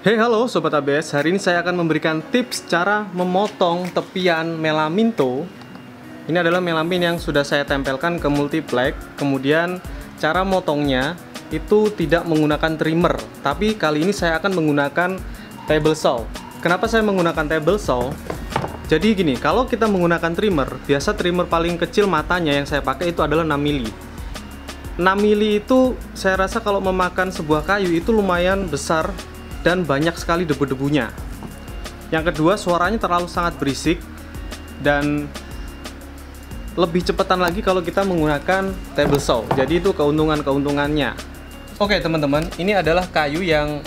Hey halo Sobat ABS, hari ini saya akan memberikan tips cara memotong tepian melaminto. Ini adalah melamin yang sudah saya tempelkan ke multiplex. Kemudian cara motongnya itu tidak menggunakan trimmer Tapi kali ini saya akan menggunakan table saw. Kenapa saya menggunakan table saw? Jadi gini, kalau kita menggunakan trimmer Biasa trimmer paling kecil matanya yang saya pakai itu adalah 6 mili. 6 mili itu saya rasa kalau memakan sebuah kayu itu lumayan besar dan banyak sekali debu-debunya. Yang kedua, suaranya terlalu sangat berisik dan lebih cepetan lagi kalau kita menggunakan table saw. Jadi itu keuntungan-keuntungannya. Oke, teman-teman, ini adalah kayu yang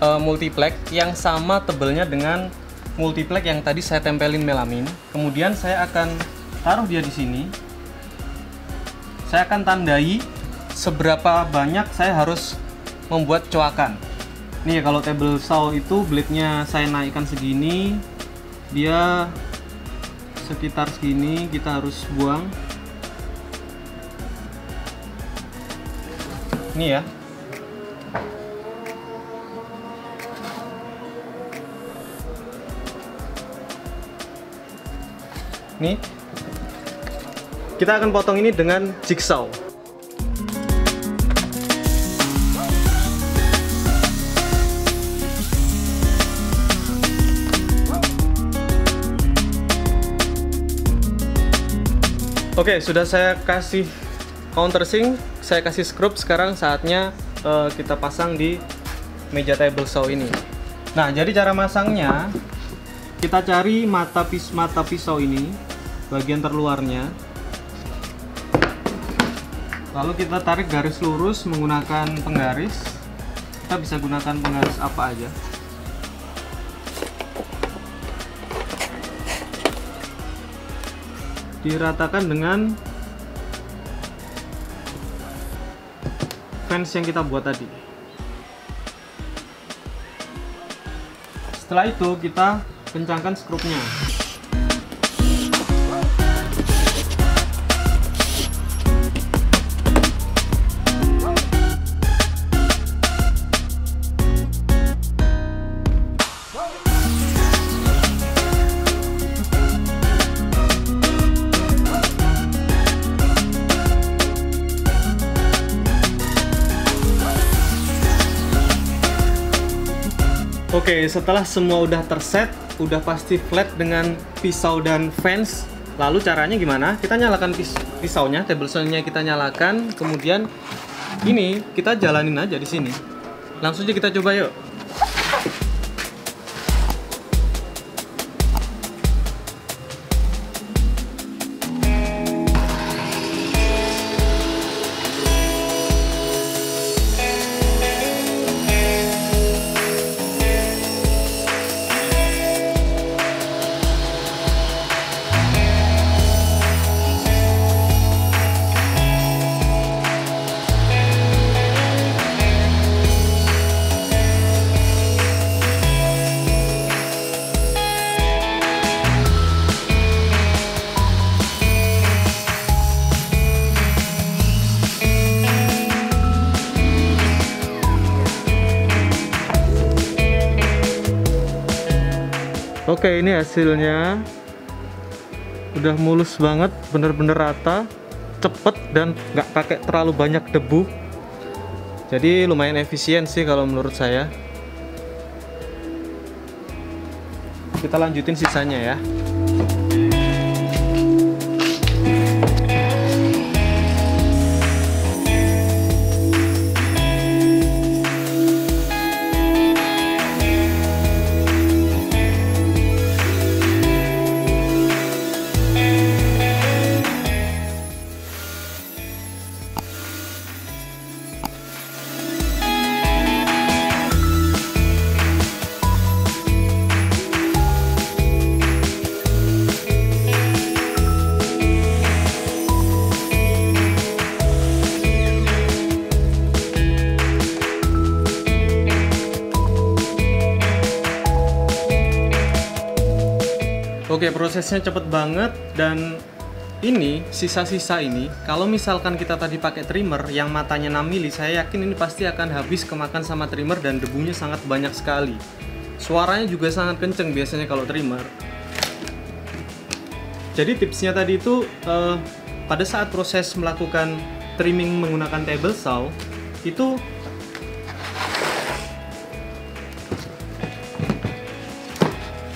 uh, multiplex yang sama tebelnya dengan multiplex yang tadi saya tempelin melamin. Kemudian saya akan taruh dia di sini. Saya akan tandai seberapa banyak saya harus membuat coakan. Nih kalau table saw itu blade-nya saya naikkan segini, dia sekitar segini kita harus buang. Ini ya. Nih. Kita akan potong ini dengan jigsaw. Oke, sudah saya kasih countersink, saya kasih scrub. Sekarang saatnya uh, kita pasang di meja table saw ini. Nah, jadi cara masangnya kita cari mata pis mata pisau ini, bagian terluarnya. Lalu kita tarik garis lurus menggunakan penggaris. Kita bisa gunakan penggaris apa aja. Diratakan dengan fans yang kita buat tadi. Setelah itu kita kencangkan skrupnya Oke, setelah semua udah terset, udah pasti flat dengan pisau dan fans. Lalu caranya gimana? Kita nyalakan pis pisaunya, table saw-nya kita nyalakan, kemudian ini kita jalanin aja di sini. Langsung aja kita coba yuk. Oke ini hasilnya. Udah mulus banget bener-bener rata cepet dan nggak pakai terlalu banyak debu. Jadi lumayan efisien sih kalau menurut saya. Kita lanjutin sisanya ya Oke, prosesnya cepet banget dan ini sisa-sisa ini kalau misalkan kita tadi pakai trimmer yang matanya 6 mili saya yakin ini pasti akan habis kemakan sama trimmer dan debunya sangat banyak sekali. Suaranya juga sangat kenceng biasanya kalau trimmer. Jadi tipsnya tadi itu eh, pada saat proses melakukan trimming menggunakan table saw itu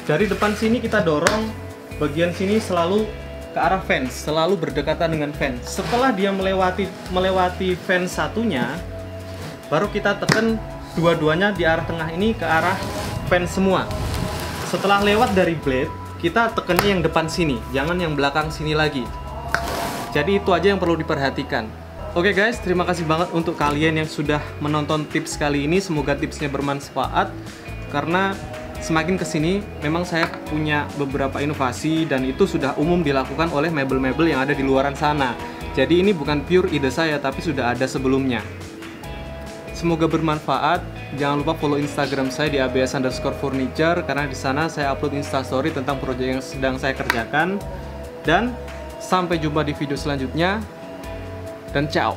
dari depan sini kita dorong bagian sini selalu ke arah fans, selalu berdekatan dengan fans. Setelah dia melewati melewati fans satunya, baru kita tekan dua-duanya di arah tengah ini ke arah fans semua. Setelah lewat dari blade, kita tekannya yang depan sini, jangan yang belakang sini lagi. Jadi itu aja yang perlu diperhatikan. Oke guys, terima kasih banget untuk kalian yang sudah menonton tips kali ini. Semoga tipsnya bermanfaat karena semakin ke sini memang saya punya beberapa inovasi dan itu sudah umum dilakukan oleh mebel-mebel yang ada di luaran sana. Jadi ini bukan pure ide saya tapi sudah ada sebelumnya. Semoga bermanfaat. Jangan lupa follow Instagram saya di abs underscore furniture karena di sana saya upload instastory tentang proyek yang sedang saya kerjakan. Dan sampai jumpa di video selanjutnya. Dan ciao.